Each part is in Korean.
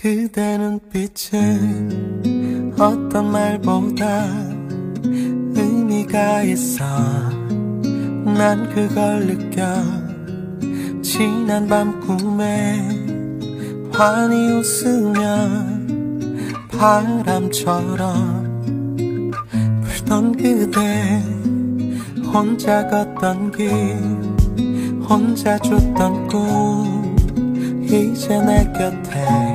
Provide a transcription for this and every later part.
그대 눈빛은 어떤 말보다 의미가 있어. 난 그걸 느껴. 지난 밤 꿈에 환히 웃으면 바람처럼 불던 그대 혼자 걷던 길 혼자 줬던 꿈 이제 내 곁에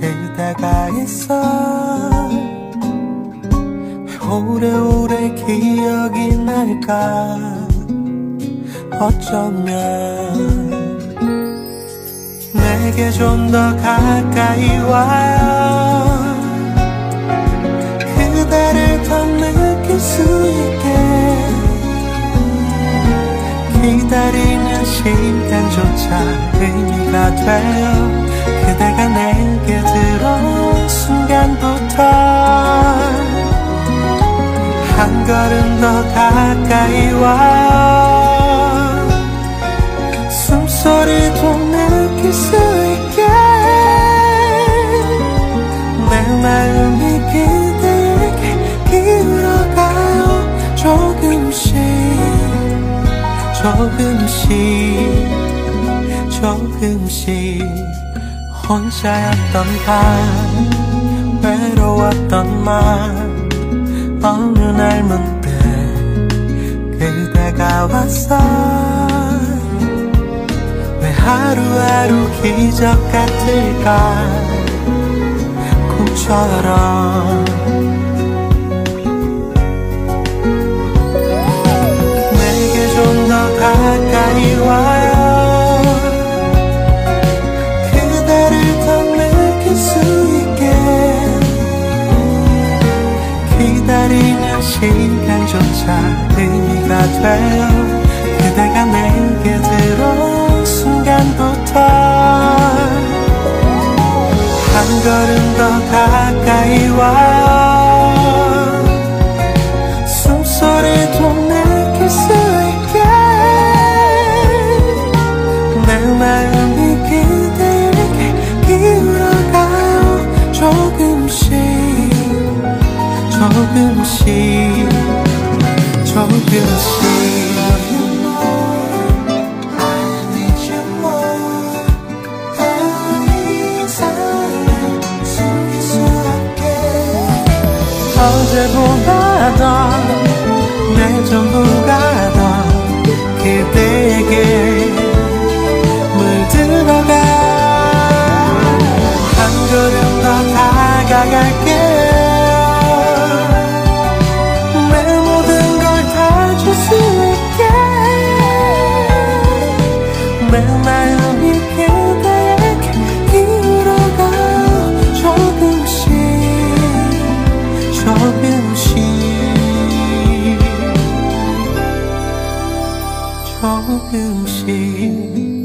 그대가 있어 오래오래 기억이 날까 어쩌면 내게 좀 더 가까이 와요. 그대를 더 느낄 수 있게 기다리는 시간조차 의미가 돼요 한 걸음 더 가까이 와요 숨소리도 느낄 수 있게. 내 마음이 그대에게 기울어가요. 조금씩 조금씩 조금씩 혼자였던 밤 외로웠던 맘 어느 날 문득 그대가 왔어. 왜 하루하루 기적 같을까? 꿈처럼. 내게 좀 더 가까이 와요. 그대를 더 느낄 수 있게 기다리는 시간조차 의미가 돼요. 그대가 내게 들어온 순간부터 한 걸음 더 가까이 와 조금씩 조금씩 어제보다 더내 전부가 더 그대에게 물들어가 한 걸음 더 다가갈게 내 마음이 그대에게 기울어가 조금씩 조금씩 조금씩